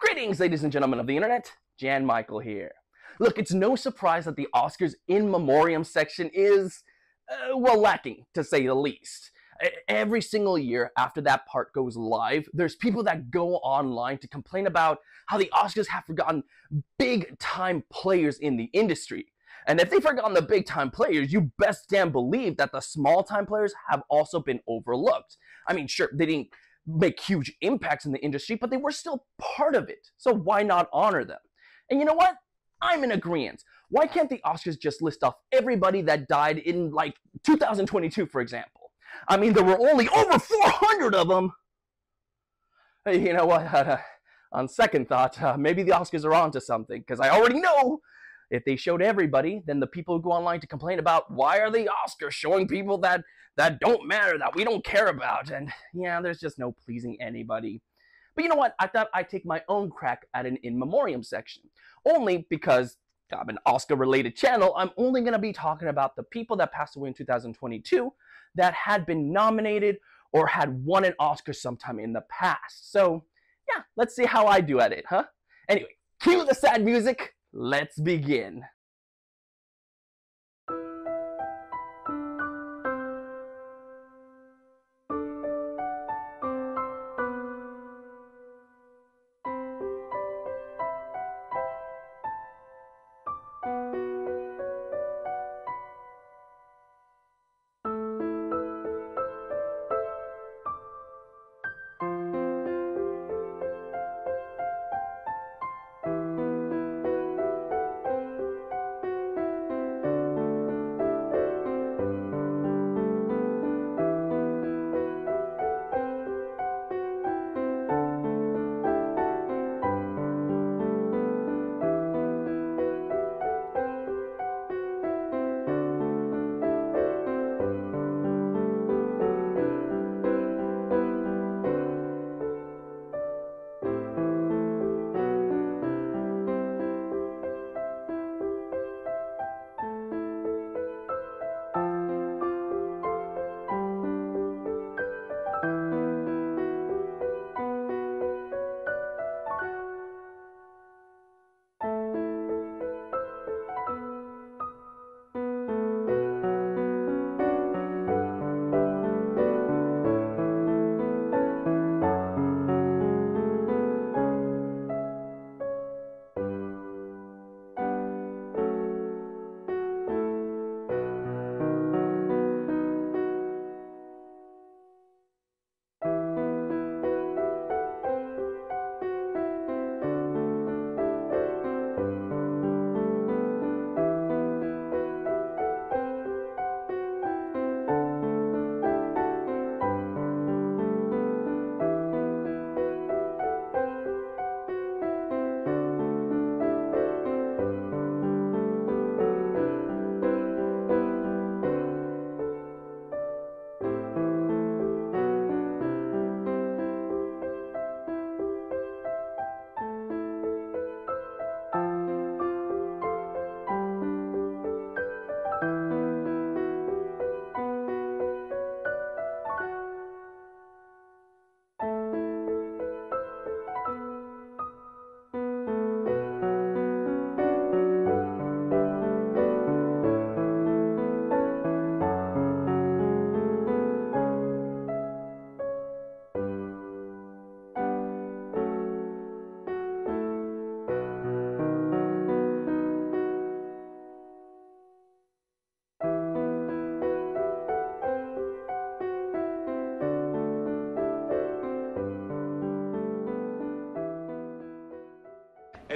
Greetings, ladies and gentlemen of the internet. Jan Michael here. Look, it's no surprise that the Oscars in memoriam section is, uh, well, lacking, to say the least. Every single year after that part goes live, there's people that go online to complain about how the Oscars have forgotten big time players in the industry. And if they've forgotten the big time players, you best damn believe that the small time players have also been overlooked. I mean, sure, they didn't make huge impacts in the industry, but they were still part of it. So why not honor them? And you know what? I'm in agreement. Why can't the Oscars just list off everybody that died in like 2022, for example? I mean, there were only over 400 of them. You know what? On second thought, uh, maybe the Oscars are onto something because I already know if they showed everybody, then the people who go online to complain about why are the Oscars showing people that that don't matter, that we don't care about, and yeah, there's just no pleasing anybody. But you know what? I thought I'd take my own crack at an in memoriam section, only because I'm an Oscar-related channel. I'm only going to be talking about the people that passed away in 2022 that had been nominated or had won an Oscar sometime in the past. So yeah, let's see how I do at it, huh? Anyway, cue the sad music Let's begin.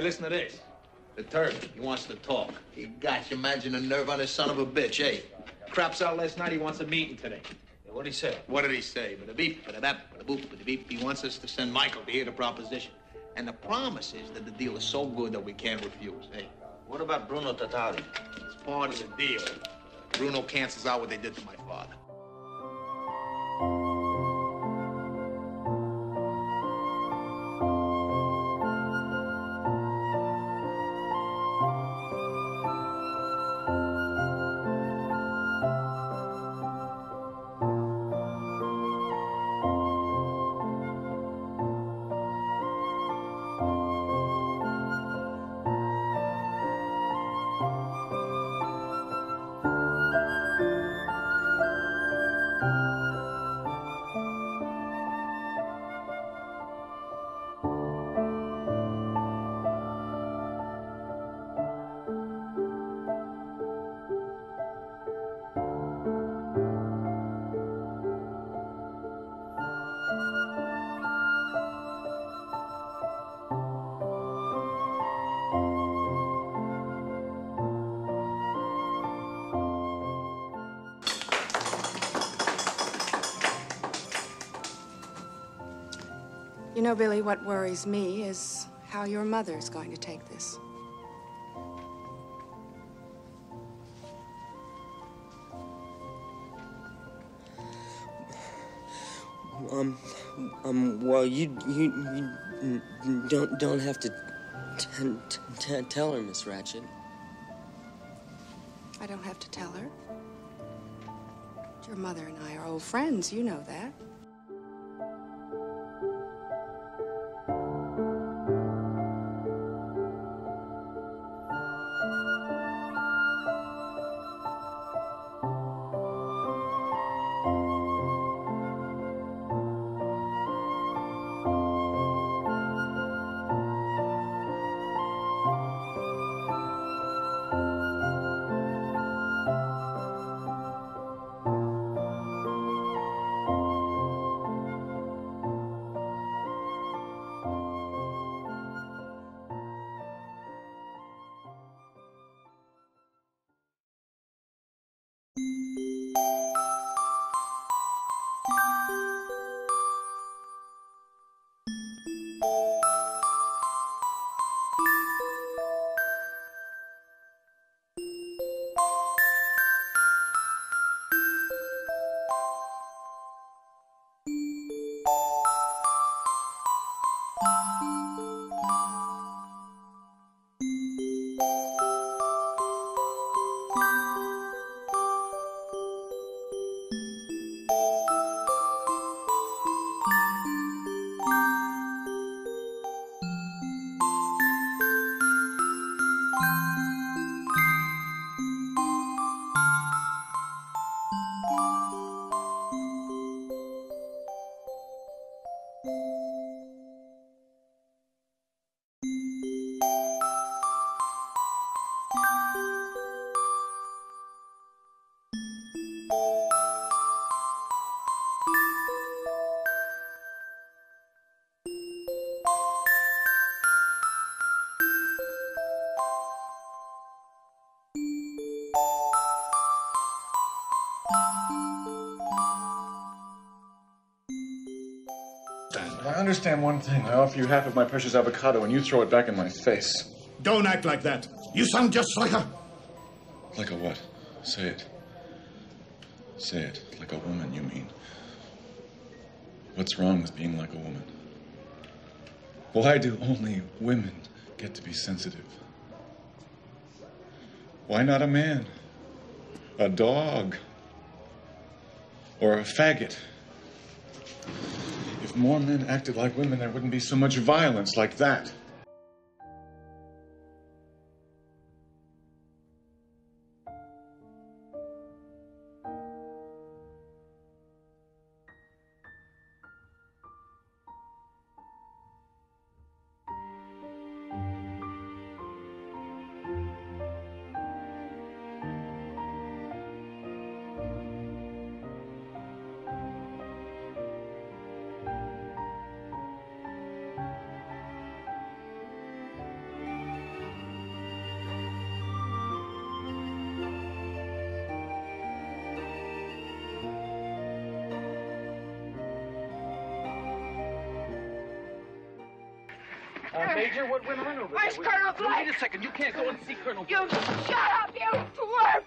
Listen to this. The Turk, he wants to talk. He got you. Imagine the nerve on this son of a bitch, eh? Craps out last night. He wants a meeting today. What'd he say? What did he say? But a beep, but a bap, but a boop, but a beep. He wants us to send Michael to hear the proposition. And the promise is that the deal is so good that we can't refuse, eh? What about Bruno Tattaglia? It's part of the deal. Bruno cancels out what they did to my father. You know, Billy, what worries me is how your mother is going to take this. Um, um, well, you, you, you don't, don't have to t- t- t- tell her, Miss Ratched. I don't have to tell her. Your mother and I are old friends, you know that. Understand one thing. I offer you half of my precious avocado and you throw it back in my face. Don't act like that. You sound just like a. Like a what? Say it. Say it. Like a woman, you mean. What's wrong with being like a woman? Why do only women get to be sensitive? Why not a man? A dog? Or a faggot? If more men acted like women, there wouldn't be so much violence like that. Uh, Major, what went on over Where's there? Colonel Wait- Wait a second. You can't go and see Colonel You shut up, you twerp!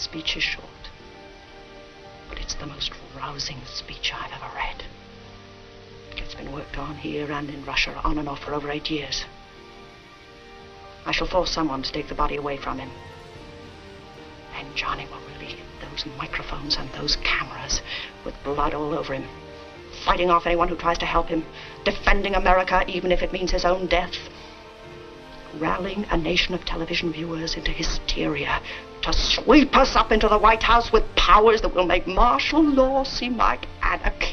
Speech is short, but it's the most rousing speech I've ever read. It's been worked on here and in Russia, on and off for over eight years. I shall force someone to take the body away from him. And Johnny will really those microphones and those cameras with blood all over him, fighting off anyone who tries to help him, defending America even if it means his own death, rallying a nation of television viewers into hysteria to sweep us up into the White House with powers that will make martial law seem like anarchy.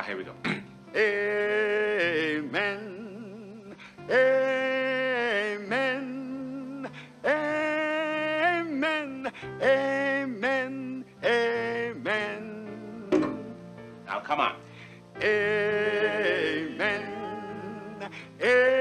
Now, here we go. Amen. Amen. Amen. Amen. Amen. Now, come on. Amen. Amen.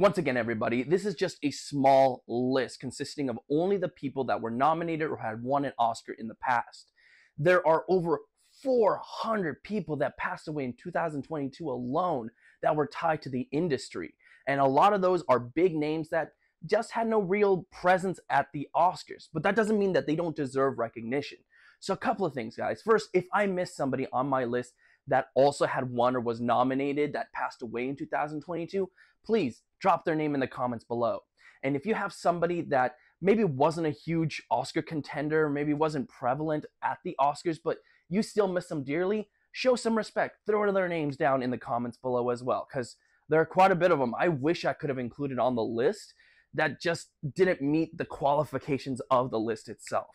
Once again, everybody, this is just a small list consisting of only the people that were nominated or had won an Oscar in the past. There are over 400 people that passed away in 2022 alone that were tied to the industry. And a lot of those are big names that just had no real presence at the Oscars. But that doesn't mean that they don't deserve recognition. So, a couple of things, guys. First, if I missed somebody on my list that also had won or was nominated that passed away in 2022, please drop their name in the comments below. And if you have somebody that maybe wasn't a huge Oscar contender, maybe wasn't prevalent at the Oscars, but you still miss them dearly, show some respect. Throw their names down in the comments below as well, because there are quite a bit of them. I wish I could have included on the list that just didn't meet the qualifications of the list itself.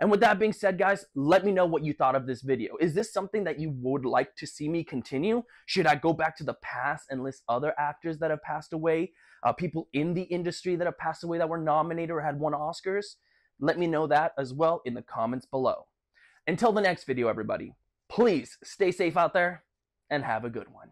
And with that being said, guys, let me know what you thought of this video. Is this something that you would like to see me continue? Should I go back to the past and list other actors that have passed away? Uh, people in the industry that have passed away that were nominated or had won Oscars? Let me know that as well in the comments below. Until the next video, everybody, please stay safe out there and have a good one.